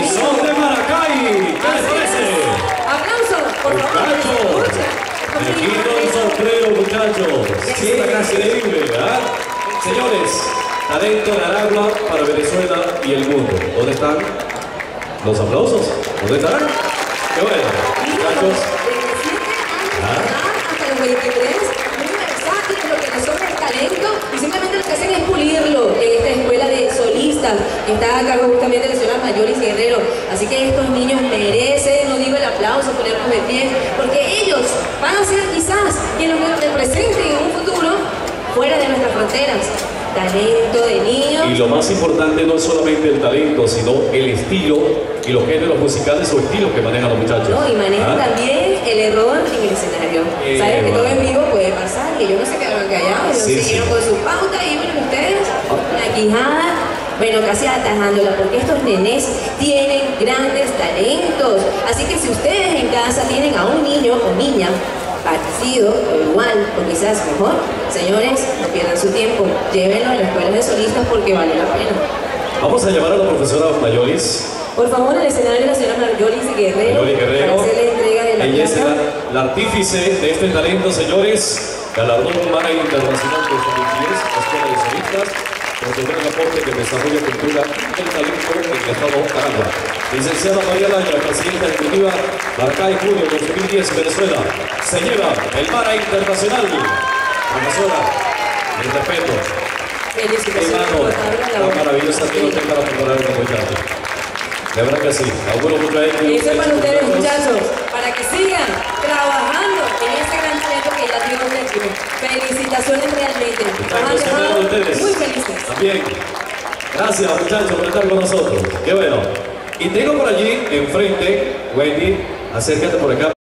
Y son de Maracay. ¿Qué les parece? Aplausos, por favor. Muchachos. Muchachos. Sí, increíble, ¿verdad? Señores, talento de Aragua para Venezuela y el mundo. ¿Dónde están los aplausos? ¿Dónde están? Qué bueno, muchachos. Está a cargo justamente de la señora Mayoris Guerrero. Así que estos niños merecen, no digo el aplauso, ponernos de pie, porque ellos van a ser quizás quienes nos representen en un futuro fuera de nuestras fronteras. Talento de niños. Y lo más importante no es solamente el talento, sino el estilo y los géneros musicales o estilos que manejan los muchachos. No, y manejan ¿Ah? también el error en el escenario. Eh, Sabes que todo en vivo puede pasar, que ellos no se quedaron callados, ellos Sí, siguieron sí. con su pauta y miren ustedes, la quijada, bueno, casi atajándola, porque estos nenes tienen grandes talentos. Así que si ustedes en casa tienen a un niño o niña parecido o igual, o quizás mejor, señores, no pierdan su tiempo, llévenlo a la escuela de solistas porque vale la pena. Vamos a llamar a la profesora Mayoris. Por favor, al escenario la señora Marjolis Guerrero, Mayoris Guerrero. para hacer la entrega de la Ella es la, artífice de este talento, señores. Galardón Mara Internacional 2010, Escuela de Solistas, por su gran aporte que desarrolla cultura y el talento en el Estado Aragua. Licenciada María Laña, presidenta ejecutiva, Marcay Julio 2010, Venezuela. Se lleva el Mara Internacional. Profesora, mi respeto. Felicitaciones la maravillosa que usted para preparar a los muchachos. De verdad que sí. Auguro ellos. Y eso es para ustedes, muchachos, para que sigan trabajando en ese gran talento que ya tienen dentro. Felicitaciones realmente. Ustedes. También. Gracias, muchachos, por estar con nosotros. Qué bueno. Y tengo por allí, enfrente, Wendy, acércate por acá.